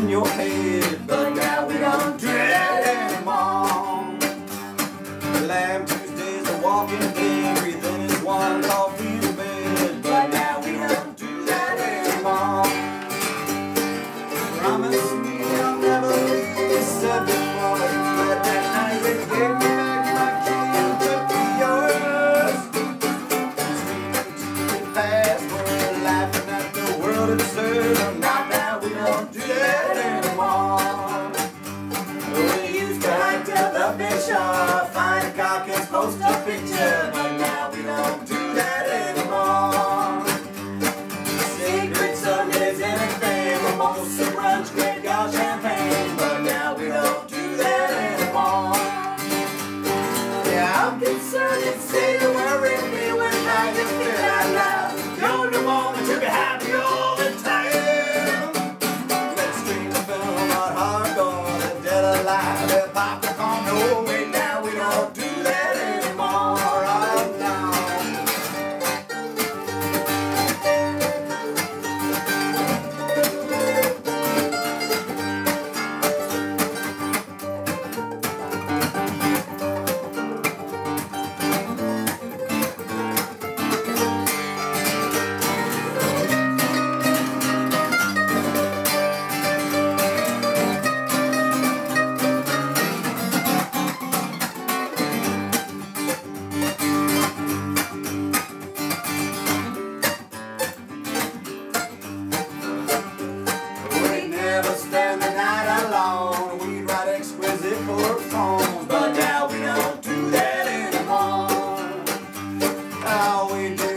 in your head, but now we don't dread him on. Lamb Tuesday's a walking day, breathing is one off. fish find a and post a picture, but now we don't do that anymore. A brunch, great champagne, but now we don't do that anymore. Yeah, I'm concerned it's me when I get fit, I Now we do